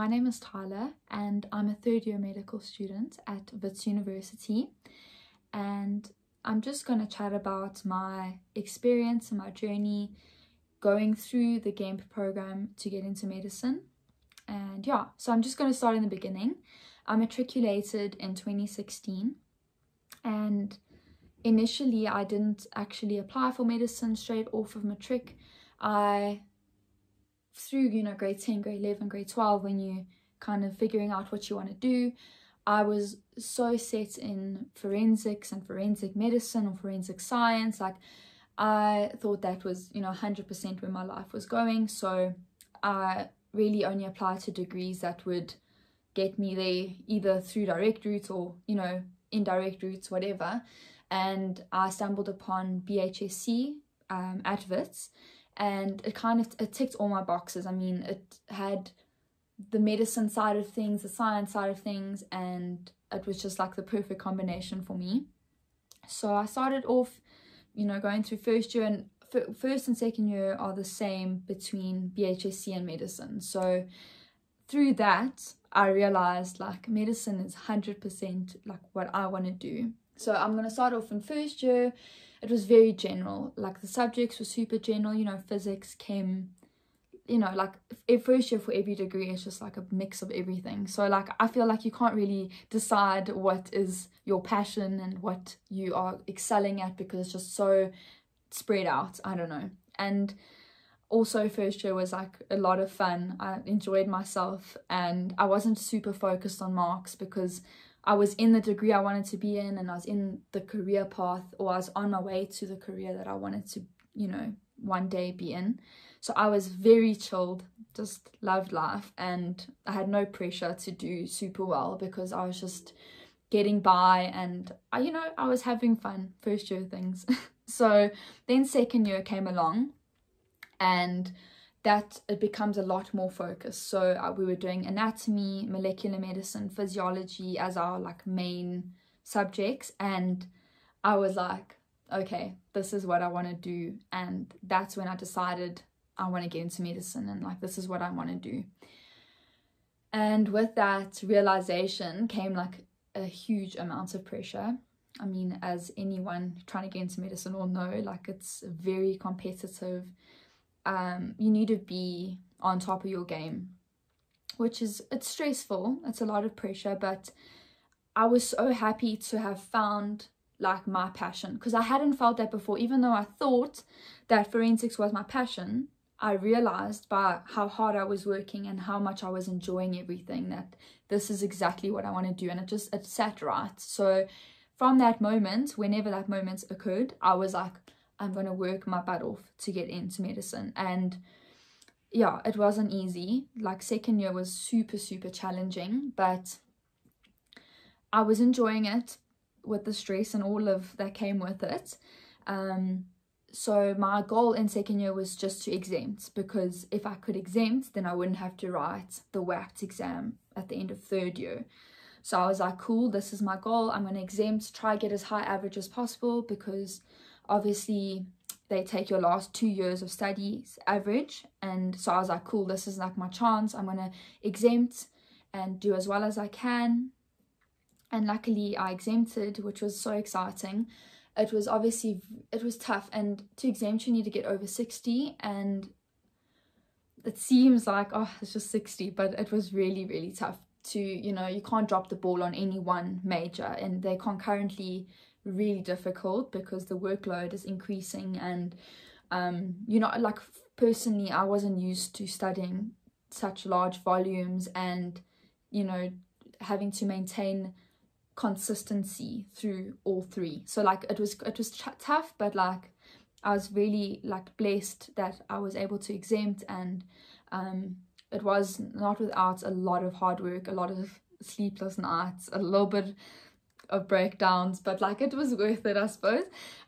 my name is Tyler and I'm a third year medical student at Wits University and I'm just going to chat about my experience and my journey going through the GEMP program to get into medicine. And yeah, so I'm just going to start in the beginning. I matriculated in 2016 and initially I didn't actually apply for medicine straight off of matric. I through you know grade 10 grade 11 grade 12 when you kind of figuring out what you want to do i was so set in forensics and forensic medicine or forensic science like i thought that was you know 100% where my life was going. So i really only applied to degrees that would get me there either through direct routes or you know indirect routes whatever. And i stumbled upon bhsc um, and it kind of it ticked all my boxes. I mean, it had the medicine side of things, the science side of things, and it was just like the perfect combination for me. So I started off, you know, going through first year and first and second year are the same between BHSC and medicine. So through that, I realized like medicine is 100% like what I want to do. So I'm going to start off in first year it was very general. Like the subjects were super general, you know, physics, chem, you know, like first year for every degree it's just like a mix of everything. So like I feel like you can't really decide what is your passion and what you are excelling at because it's just so spread out. I don't know. And also first year was like a lot of fun. I enjoyed myself and I wasn't super focused on marks because I was in the degree I wanted to be in and I was in the career path or I was on my way to the career that I wanted to, you know, one day be in. So I was very chilled, just loved life and I had no pressure to do super well because I was just getting by and I, you know, I was having fun first year things. so then second year came along and that it becomes a lot more focused. So uh, we were doing anatomy, molecular medicine, physiology as our like main subjects, and I was like, okay, this is what I want to do, and that's when I decided I want to get into medicine, and like this is what I want to do. And with that realization came like a huge amount of pressure. I mean, as anyone trying to get into medicine will know, like it's very competitive um, you need to be on top of your game, which is, it's stressful, it's a lot of pressure, but I was so happy to have found like my passion because I hadn't felt that before. Even though I thought that forensics was my passion, I realized by how hard I was working and how much I was enjoying everything that this is exactly what I want to do. And it just, it sat right. So from that moment, whenever that moment occurred, I was like, I'm going to work my butt off to get into medicine. And yeah, it wasn't easy. Like second year was super, super challenging, but I was enjoying it with the stress and all of that came with it. Um, so my goal in second year was just to exempt because if I could exempt, then I wouldn't have to write the WAPT exam at the end of third year. So I was like, cool, this is my goal. I'm going to exempt, try get as high average as possible because obviously they take your last two years of studies average. And so i was like cool this is like my chance. I'm gonna exempt and do as well as i can. And luckily i exempted which was so exciting. It was obviously it was tough. And to exempt you need to get over 60 and it seems like oh it's just 60 but it was really really tough to you know you can't drop the ball on any one major. And they concurrently really difficult because the workload is increasing and um you know like personally I wasn't used to studying such large volumes and you know having to maintain consistency through all three. So like it was it was tough but like I was really like blessed that I was able to exempt and um it was not without a lot of hard work a lot of sleepless nights a little bit of breakdowns, but like it was worth it, I suppose.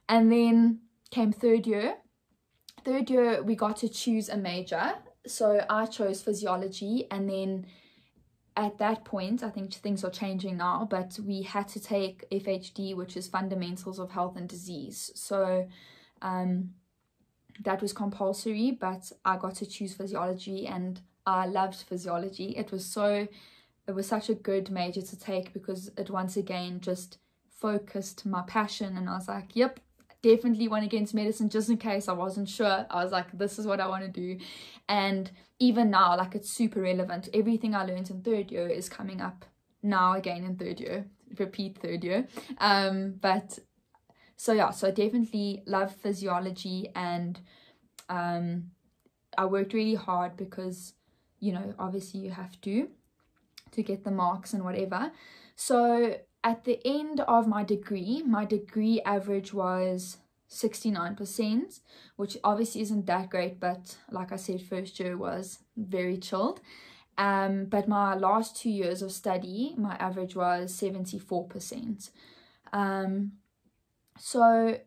And then came third year. Third year, we got to choose a major. So I chose physiology, and then at that point, I think things are changing now, but we had to take FHD, which is Fundamentals of Health and Disease. So um, that was compulsory, but I got to choose physiology, and I loved physiology. It was so, it was such a good major to take because it once again just focused my passion. And I was like, yep, definitely went against medicine just in case I wasn't sure. I was like, this is what I want to do. And even now, like it's super relevant. Everything I learned in third year is coming up now again in third year, repeat third year. Um, but so yeah, so I definitely love physiology and um, I worked really hard because, you know, obviously you have to to get the marks and whatever. So at the end of my degree, my degree average was 69%, which obviously isn't that great, but like I said, first year was very chilled. Um, but my last two years of study, my average was 74%. Um, so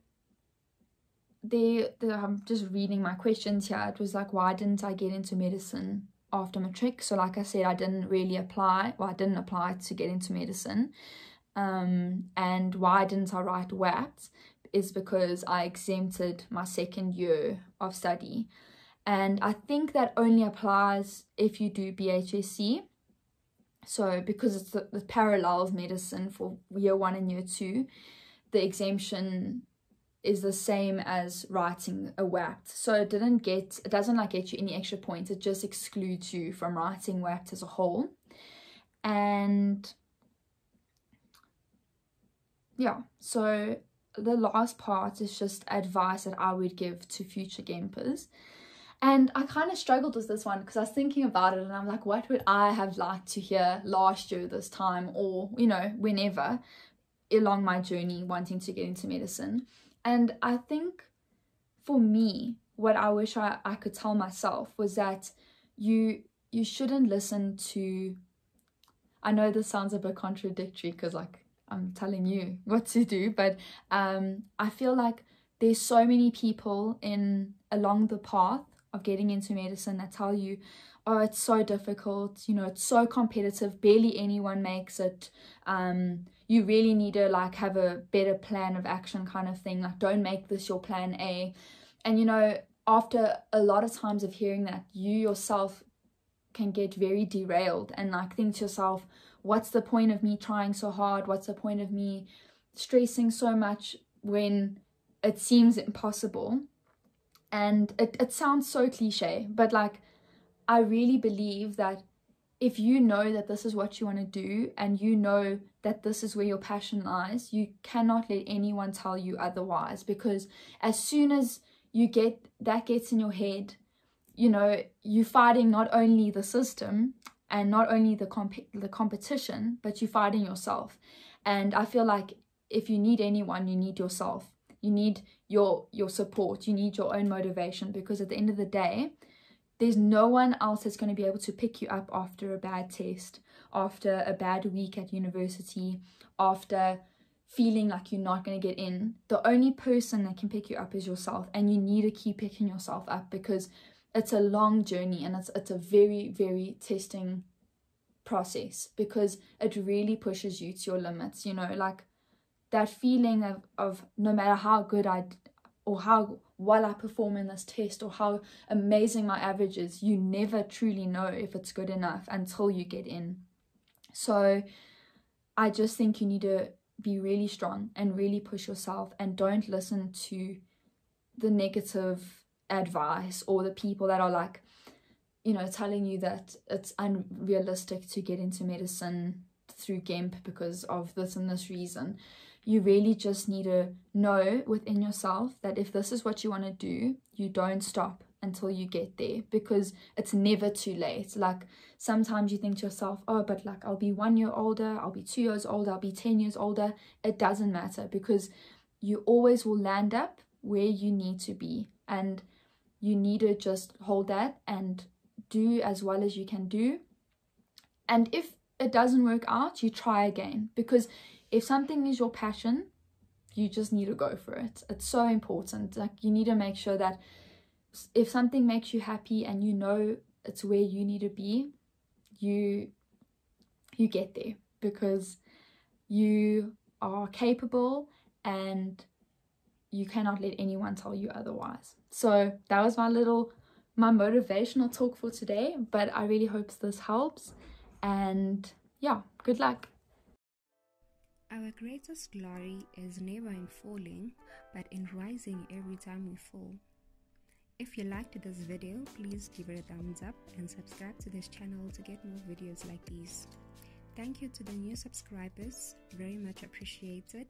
the, the I'm just reading my questions here. It was like, why didn't I get into medicine after my matric? So like I said, I didn't really apply. Well, I didn't apply to get into medicine um, and why didn't I write WAPT is because I exempted my second year of study. And I think that only applies if you do BHSC. So because it's the, the parallel of medicine for year one and year two, the exemption is the same as writing a WAPT. So it didn't get, it doesn't like get you any extra points. It just excludes you from writing WAPT as a whole. And yeah, so the last part is just advice that I would give to future GEMPers. And I kind of struggled with this one because I was thinking about it and I'm like, what would I have liked to hear last year this time or, you know, whenever along my journey wanting to get into medicine. And I think for me, what I wish I, I could tell myself was that you you shouldn't listen to I know this sounds a bit contradictory because like I'm telling you what to do, but um, I feel like there's so many people in along the path of getting into medicine that tell you, oh, it's so difficult, you know, it's so competitive, barely anyone makes it. Um, you really need to like have a better plan of action kind of thing. Like, don't make this your plan A. And you know, after a lot of times of hearing that, you yourself can get very derailed and like think to yourself, what's the point of me trying so hard? What's the point of me stressing so much when it seems impossible? And it, it sounds so cliche, but like, I really believe that if you know that this is what you want to do and you know that this is where your passion lies, you cannot let anyone tell you otherwise because as soon as you get that gets in your head, you know, you're fighting not only the system and not only the comp- the competition but you're fighting yourself. And i feel like if you need anyone you need yourself. You need your your support. You need your own motivation because at the end of the day there's no one else that's going to be able to pick you up after a bad test after a bad week at university after feeling like you're not going to get in. The only person that can pick you up is yourself and you need to keep picking yourself up because it's a long journey and it's it's a very very testing process because it really pushes you to your limits you know like that feeling of, of no matter how good i or how well i perform in this test or how amazing my average is you never truly know if it's good enough until you get in. So i just think you need to be really strong and really push yourself and don't listen to the negative advice or the people that are like you know telling you that it's unrealistic to get into medicine through GEMP because of this and this reason. You really just need to know within yourself that if this is what you want to do you don't stop until you get there because it's never too late. Like sometimes you think to yourself oh but like I'll be 1 year older I'll be 2 years older I'll be 10 years older. It doesn't matter because you always will land up where you need to be and you need to just hold that and do as well as you can do. And if it doesn't work out, you try again because if something is your passion, you just need to go for it. It's so important. Like you need to make sure that if something makes you happy and you know it's where you need to be, you you get there because you are capable and you cannot let anyone tell you otherwise. So that was my little my motivational talk for today, but I really hope this helps. And yeah, good luck. Our greatest glory is never in falling, but in rising every time we fall. If you liked this video, please give it a thumbs up and subscribe to this channel to get more videos like these. Thank you to the new subscribers, very much appreciated.